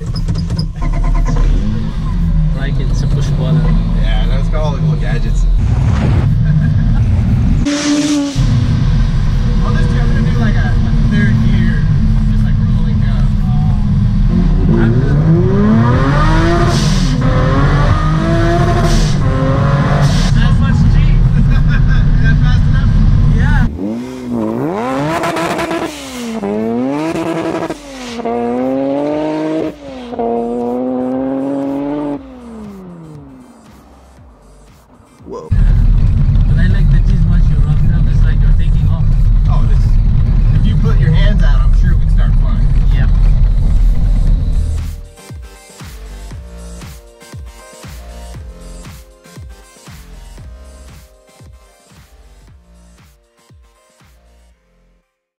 you